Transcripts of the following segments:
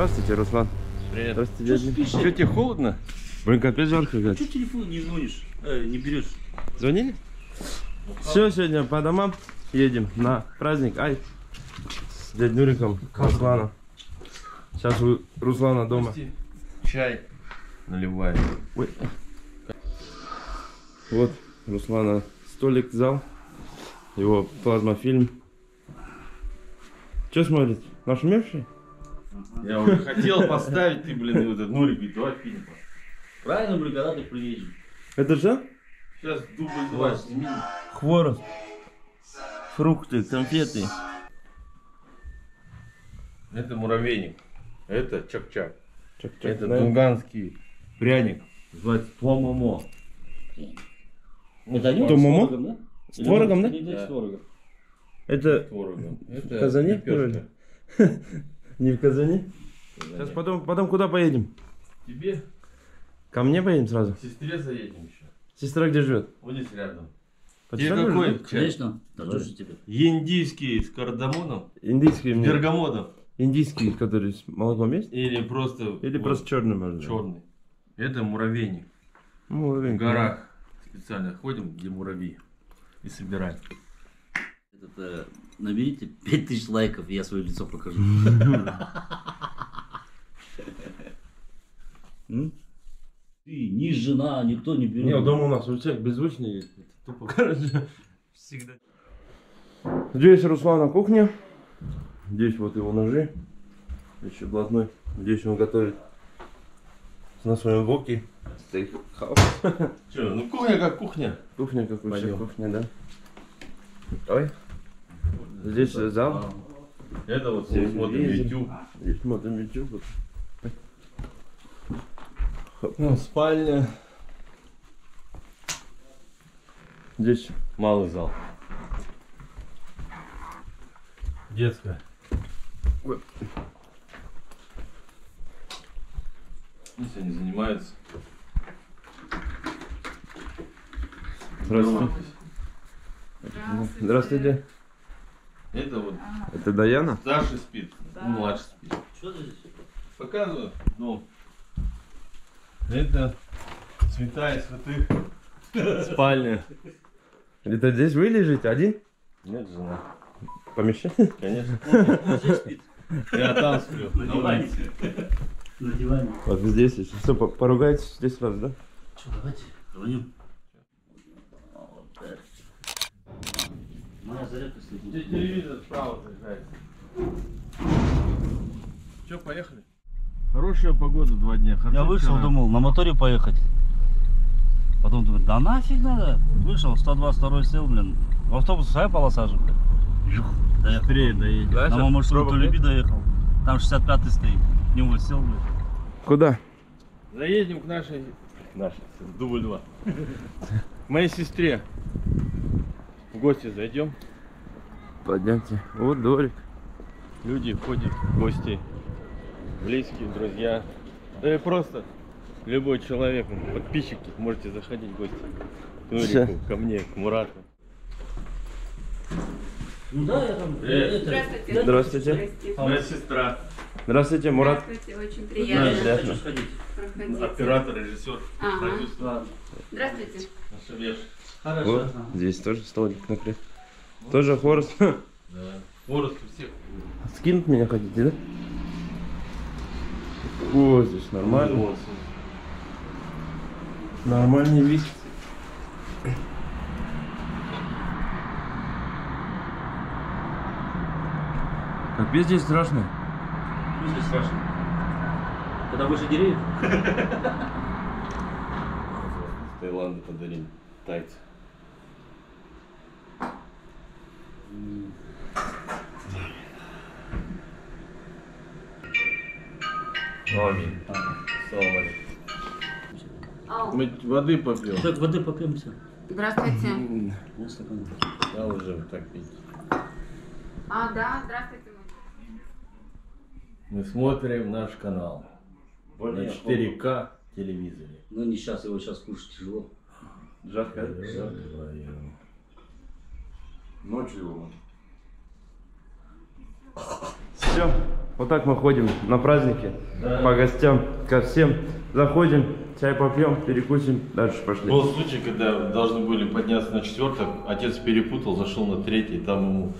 Здравствуйте, Руслан. Привет. Здравствуйте, Чё дядя. Что тебе холодно? Блин, капец жарко, блядь. телефон не звонишь? Э, не берешь? Звонили? Все, сегодня по домам едем на праздник. Ай, с дядь Нуриком, Руслана. Сейчас у Руслана дома. Чай наливай. Ой. Вот, Руслана столик, зал. Его плазмофильм. Че смотрит? Нашумевший? Я уже хотел поставить, ты, блин, вот этот Нурик говорит, давай фильм. Правильно, блин, когда ты приедешь? Это же Сейчас дубль два сними. хворост, фрукты, конфеты. Это муравейник. Это чак-чак. Чак-чак, Это да? дунганский пряник. Называется томомо. Это они То с творогом, да? С творогом, да? Или Да. с творогом? Это Творогом. Это лепешка. Не в Казани? Сейчас потом, потом куда поедем? Тебе, Ко мне поедем сразу? к сестре заедем еще. Сестра где живет? Вот здесь рядом. Тебе какой? Конечно. Индийский с кардамоном? Индийский мне. Бергамотом? Индийский, который с молоком есть? Или просто... Или вот просто черный можно? черный. Это муравейник. Ну, В горах специально ходим, где муравьи. И собираем. Этот, э, наберите 5000 лайков, и я свое лицо покажу. Ты, ни жена, никто не берет. Не, дома у нас у всех беззвучный есть. Это тупо, короче, всегда. Здесь Руслана кухня. Здесь вот его ножи. Еще блатной. Здесь он готовит на своем воке. Стейкхаус. Че, ну кухня как кухня. Кухня, как Пойдем. кухня, да. Ой. Здесь э, зал. Это вот Здесь смотрим телевизор. YouTube. Здесь смотрим YouTube. Ну, спальня. Здесь Малый зал. Детская. Ой. Здесь они занимаются. Здравствуйте. Здравствуйте. Это вот Это Даяна? старший спит, младший спит. Что здесь? Показываю дом. Это святая святых. Спальня. Это здесь вы лежите один? Нет, жена. Помещение? Конечно. Здесь спит. Я там сплю. На диване. На диване. Вот здесь, если что, по- поругайтесь здесь сразу, да? Что, давайте, звоним. Вот так. Моя зарядка следит. Телевизор справа заряжается. Че, поехали? Хорошая погода два дня. Я вышел, вчера. думал, на моторе поехать. Потом думаю, да нафиг надо. Вышел, 122 сел, блин. В автобус своя полоса же, блин. Жух, доехал. Быстрее доедем. Да, щас маршруту пробок Люби доехал. Там 65-й стоит. В него сел, блин. Куда? Заедем к нашей... Нашей, дубль два. К моей сестре. В гости зайдем. Пойдемте. Вот дворик. Люди ходят, гости, близкие, друзья. Да и просто любой человек, подписчики, можете заходить в гости. К. Нурику, ко мне, к Мурату. Ну да, я там... Привет. Здравствуйте. Здравствуйте. Моя сестра, Здравствуйте, Мурат. Здравствуйте, очень приятно. приятно. хочу сходить. Проходите. оператор, режиссер, Ага. продюсер. Здравствуйте. Хорошо. Вот, здесь тоже столик накрыт. Тоже хворост. Да. Хворост у всех. Скинуть меня хотите, да? О, здесь нормально. Вот. Нормальный вид. Капец здесь страшно. Ну, здесь страшно. Когда выше деревьев? Таиланда подарили тайцы. Аминь. Ау. Мы воды попьем. Так, воды попьемся. Здравствуйте. На стакан. Я уже вот так пить. А, да, здравствуйте. Мы смотрим наш канал на 4К телевизоре. Ну не сейчас, его сейчас кушать тяжело. Жарко. Вдвоем. Ночью его. Все, Вот так мы ходим на праздники, по гостям, ко всем. Заходим, чай попьем, перекусим, дальше пошли. Был случай, когда должны были подняться на четверток, отец перепутал, зашел на третий, там ему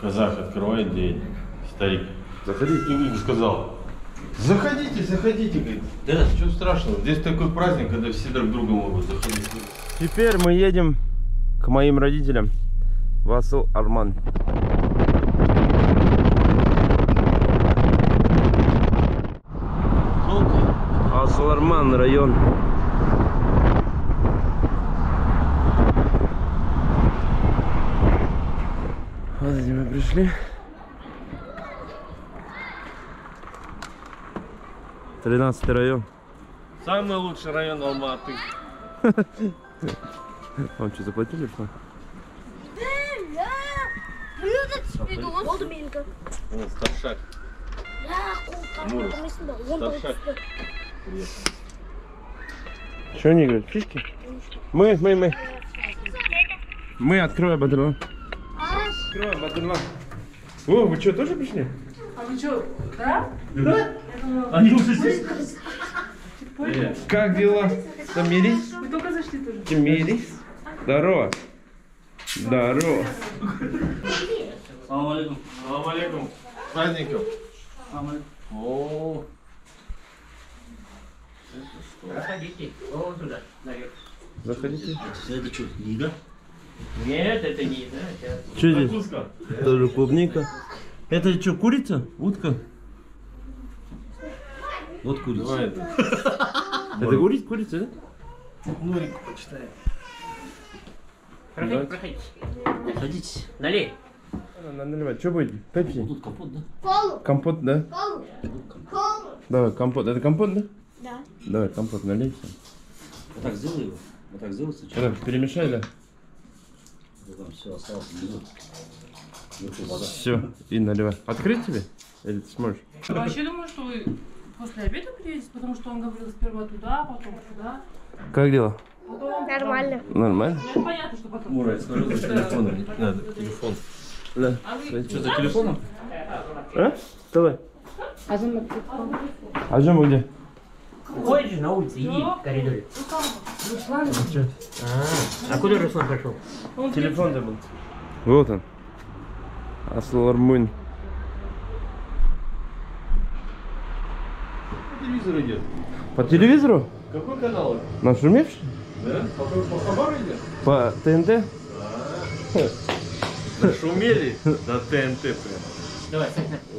казах открывает дверь, старик. Заходи. И сказал, заходите, заходите, говорит. Да, ничего страшного, здесь такой праздник, когда все друг друга могут заходить. Теперь мы едем к моим родителям. Васыл Арман. Васыл Арман район. Вот где мы пришли. Тринадцатый район. Самый лучший район Алматы. Вам что, заплатили что? Старшак. Что они говорят? Фишки? Мы, мы, мы. Мы, открывай Бадрила. Открывай Бадрила. О, вы что, тоже пришли? А вы что, да? Они уже здесь. Как дела? Томирис? Вы только зашли тоже. Томирис? Здорово. Здорово. Салам алейкум. Салам алейкум. Праздником. Салам алейкум. О, Проходите, вон туда, наверх. Заходите. Это что, Лига? Нет, это не, да, сейчас. Что здесь? закуска. Тоже клубника. Это что, курица? Утка? Вот курица. Давай это. Это курица, курица, да? Проходите, проходите. Садитесь. Налей. Надо наливать. Что будет? Пепси? Тут капот, да? Компот, да? Давай, компот. Это компот, да? Да. Давай, компот налейся. Вот так сделай его. Вот так сделай сначала. Это перемешай, да? Там все осталось внизу. Вверху вода. Все, и наливай. Открыть тебе? Или ты сможешь? Я вообще думаю, что вы после обеда приедете, потому что он говорил сперва туда, потом сюда. Как дела? Нормально. Нормально? Ну, это понятно, что потом. Мурай, скажи за телефоном. Надо, телефон. Да. А. Что, за телефоном? А? Давай. А Жема где? Ходишь на улице, иди в коридоре. А, а куда Руслан пошел? Телефон забыл. Вот он. Асыл Армун. Телевизор идет. По телевизору? Какой канал? Нашумевший? Да? По, по Хабару идет? По ТНТ? Шумели до ТНТ прям. Давай.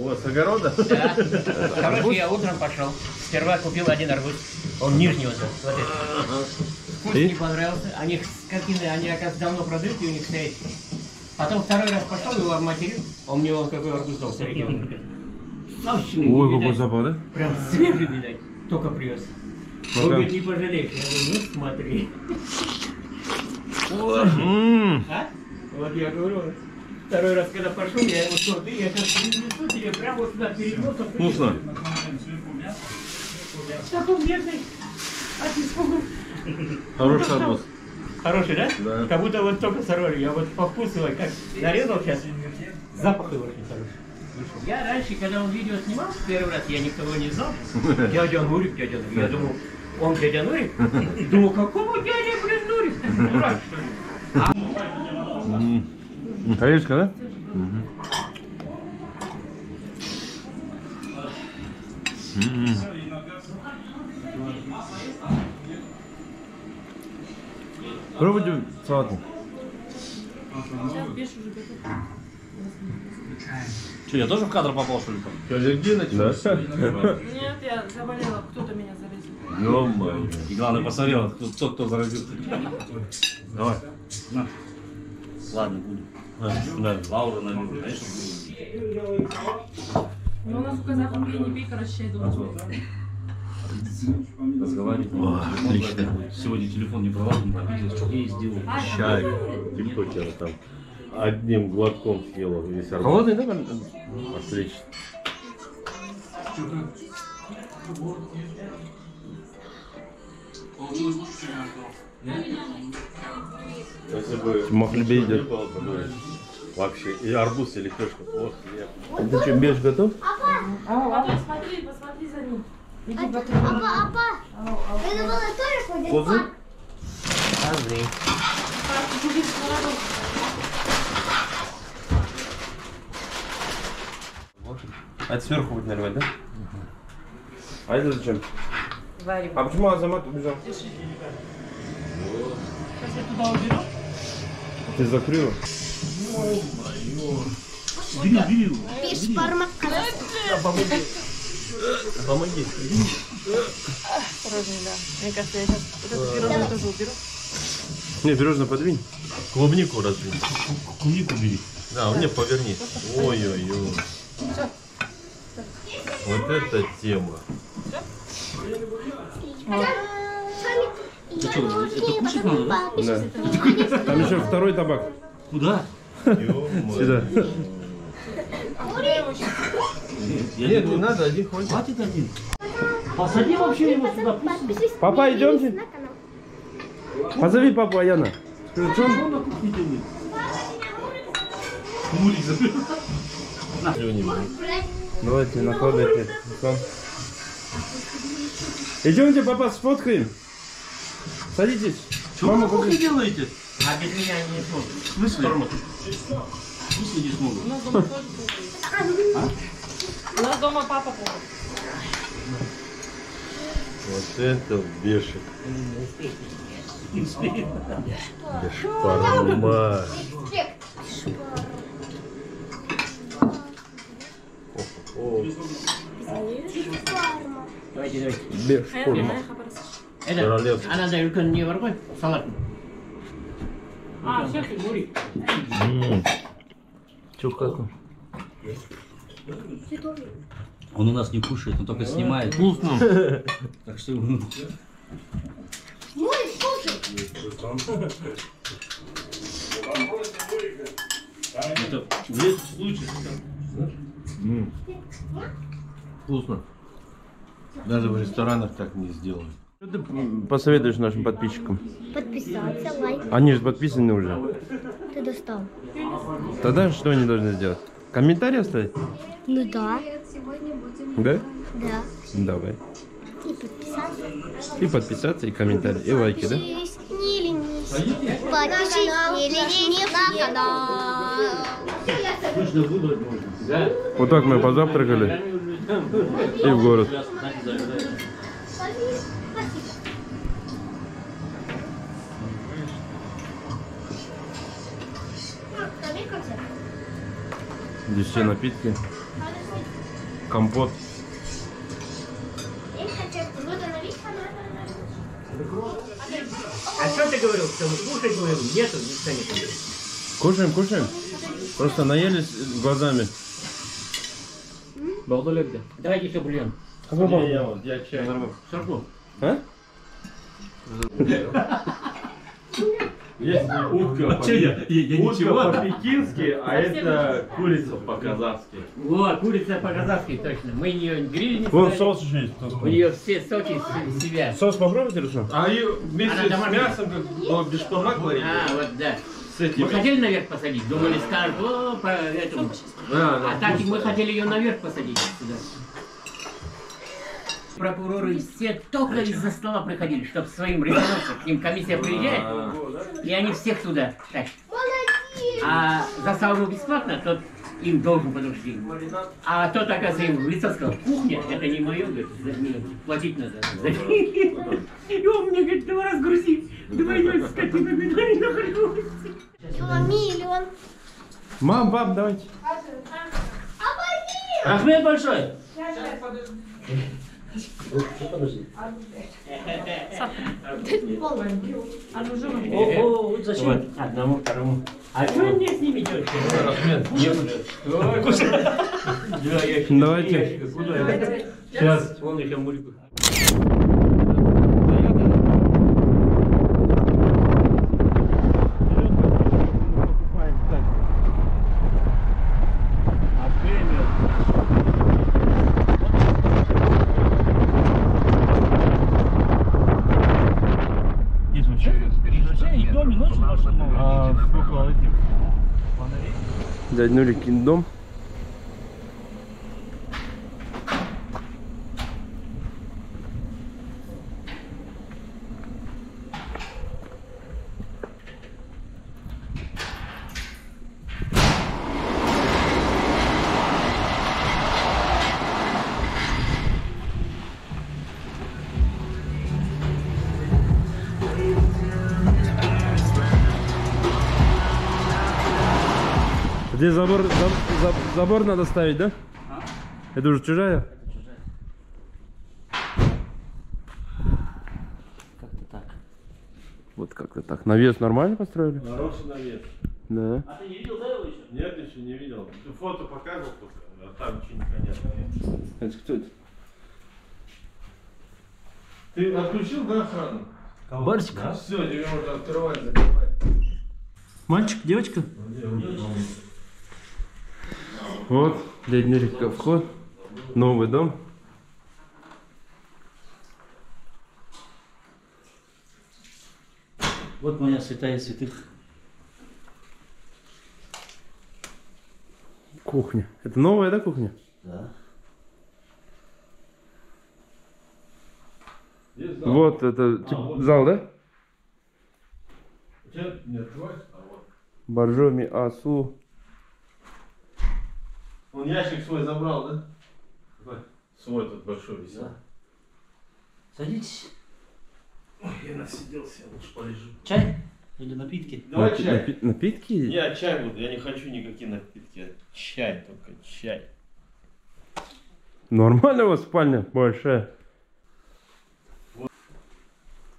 О, с огорода? Да. Короче, я утром пошел. Сперва купил один арбуз. Он нижнего, да, вот этот. Вкус не понравился. Они какие они, оказывается, давно продают, и у них стоит. Потом второй раз пошел, его обматерил. Он мне вот какой арбуз дал. Толщины, Ой, какой запах, да? Прям свежий, видать. Только привез. Ну Он как? говорит, не пожалеешь. Я говорю, ну смотри. М. А? Вот я говорю, второй раз, когда пошел, я его торты, я сейчас принесу тебе прямо вот сюда перед носом. Вкусно. Так он бедный. От испугу. Хороший арбуз. Хороший, да? Да. Как будто вот только сорвали. Я вот по вкусу, вот как нарезал сейчас, запах его очень хороший. Я раньше, когда он видео снимал, первый раз я никого не знал. Дядя Нурик, дядя Нурик. Я думал, он дядя Нурик? Думал, какого дядя, блин, Нурик? Ты Дурак, что ли? Орешка, да? Пробуйте готов. Что, я тоже в кадр попал, что ли? там? Аллергия началась? Нет, я заболела, кто-то меня заразил. Ё-моё. И главное, посмотрел, кто, кто, кто заразился. Давай. На. Ладно, буду. Да. Лаура налил, конечно, буду. Но у нас у казахов пей, не пей, короче, должен быть. Разговаривать. О, отлично. Сегодня телефон не проводим, обиделся, что я и сделал. А, Чай. Тиктокера там. Одним глотком съела весь арбуз. Холодный, да? Отлично. Если бы хлебе идет. не было бы, Вообще. И арбуз, и лепешка. Ох, хлеб. Ты что, бежишь готов? А то смотри, посмотри за ним. Иди Апа, потом. апа, это было тоже ходить? Козы? Народом. А это сверху будет наливать, да? А это зачем? Варим. А почему Азамат убежал? Сейчас я туда уберу. Ты закрыла? Пиш, пармак, Помоги. Осторожней, да. Мне кажется, я сейчас вот эту пирожную тоже уберу. Не, пирожное подвинь. Клубнику разбей. Кумику бери. Да, мне поверни. Ой-ой-ой. Вот это тема. Это что, это кушать надо, да? Да. Там еще второй табак. Куда? Сюда. Я Нет, не надо, один хватит. Хватит один. Посади вообще его сюда. Папа, идемте. Позови папу Аяна. Скажи, что он? Идемте, папа, сфоткаем. Садитесь. Вы Мама, на кухне купи. делаете? А без меня они не смогут. В смысле? В смысле не смогут? У нас дома тоже повар. У нас дома папа. Вот это бешик. Бешпарма. О, Давайте, давайте. А формы. знаю, хабарас. Это, она даже үлкен не бар ғой салат А, все. Че, как он? Он у нас не кушает, он только снимает. Вкусно. Так что ну, Мой, слушай. это в этом случае. М. Вкусно. Даже в ресторанах так не сделают. Что ты посоветуешь нашим подписчикам? Подписаться, лайк. Они же подписаны уже. Ты достал. Тогда что они должны сделать? Комментарий оставить? Ну да. Да? Да. Давай. И подписаться. И подписаться, и комментарий, и лайки, да? Подпишись, не ленись. Подпишись, не ленись на канал. Точно выбрать можно. Вот так мы позавтракали и в город. Здесь все напитки, компот. А что ты говорил, что мы кушать будем? Нету, никто не кушает. Кушаем, кушаем. Просто наелись глазами. Давайте еще бульон. Не, я вот, я чай. Сорку. А? Есть утка, А че я? Я, ничего. по-пекински, а это курица по-казахски. Вот, курица по-казахски точно. Мы ее гриль не Вон соус еще есть. У нее все соки с себя. Соус попробуйте, или что? А ее вместе с мясом, как бешпармак варить, А, вот да. С этими. Мы хотели наверх посадить, думали, скажут, о, по этому. Да, да, А так мы хотели ее наверх посадить сюда. Прокуроры все только из-за стола приходили, чтобы своим резонансом. К ним комиссия приезжает, и они всех туда тащат. А за сауну бесплатно, тот им должен, им. А тот, оказывается, им в лицо сказал, кухня, это не мое, говорит, за нее платить надо. И он мне говорит, давай разгрузи, двойной скотина, говорит, гости. Миллион. Мам, пап, давайте. Ахмед большой. А ну живо. О, о, вот зачем? Одному, второму. А что мне с ними делать? Давайте. Сейчас. Вон еще мульку. Здесь вообще. Вообще и дом, и ночью машина. А сколько этих фонарей? Дядь Нурикин дом. Здесь забор, за- за- забор надо ставить, да? Это уже чужая? Как-то так. Вот как-то так. Навес нормально построили? Хороший навес. Да. А ты не видел, да, его еще? Нет, еще не видел. Ты фото показывал только, а там ничего непонятно. Это кто это? Ты отключил, да, охрану? Барсик? Все, тебе можно открывать, закрывать. Мальчик, девочка? Вот, Нурик, вход. Новый дом. Вот моя святая святых. Кухня. Это новая, да, кухня? Да. Зал. Вот, это тип- вот. зал, да? У тебя не открывается? А вот. Боржоми Асу. Он ящик свой забрал, да? Какой? Свой тут большой висел. Да. Садитесь. Ой, я насиделся, я лучше полежу. Чай? Или напитки? Давай Напи- чай. напи- напитки? Я чай буду, я не хочу никакие напитки. Чай только, чай. Нормально у вас спальня большая.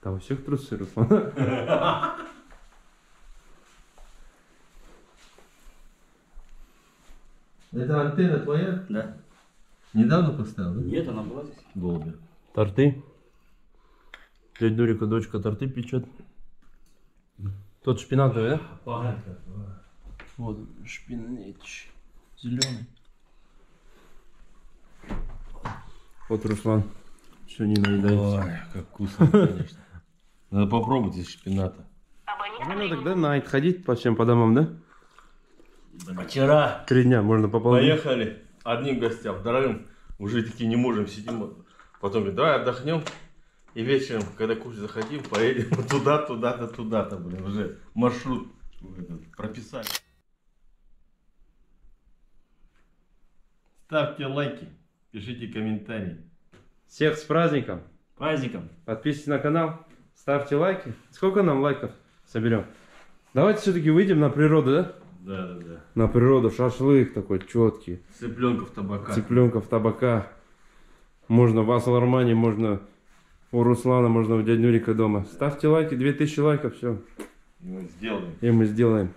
Там у всех трусы, Руслан. Это антенна твоя? Да. Недавно поставил, да? Нет, она была здесь. Голуби. Торты. Дядь Нурика дочка торты печет. Тот шпинатовый, да? Погано. Вот шпинатич. Зеленый. Вот Руслан. Все не наедается. Ой, как вкусно, конечно. Надо попробовать из шпината. Ну тогда найт ходить по всем по домам, да? Вчера. Три дня можно пополнить. Поехали одним гостям, вторым уже таки не можем, сидим. Потом говорит, давай отдохнем. И вечером, когда кушать захотим, поедем туда, туда-то, туда-то, блин, уже маршрут прописали. Ставьте лайки, пишите комментарии. Всех с праздником. Праздником. Подписывайтесь на канал, ставьте лайки. Сколько нам лайков соберем? Давайте все-таки выйдем на природу, да? Да, да, да. На природу, шашлык такой четкий. Цыпленков табака. Цыпленков, табака. Можно в Аслармане, можно у Руслана, можно у дядь Нурика дома. Ставьте лайки, 2000 лайков, все. Мы сделаем. И мы сделаем.